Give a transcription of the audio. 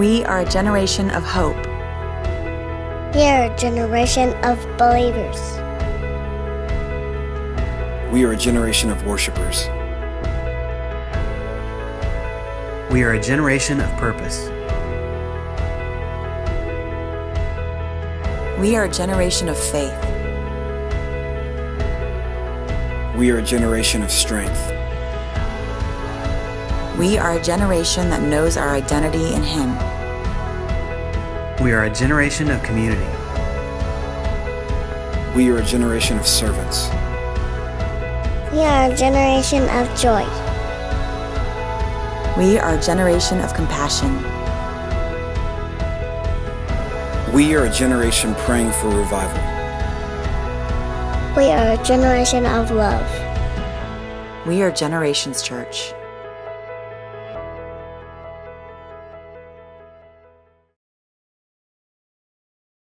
We are a generation of hope. We are a generation of believers. We are a generation of worshipers. We are a generation of purpose. We are a generation of faith. We are a generation of strength. We are a generation that knows our identity in Him. We are a generation of community. We are a generation of servants. We are a generation of joy. We are a generation of compassion. We are a generation praying for revival. We are a generation of love. We are Generations Church.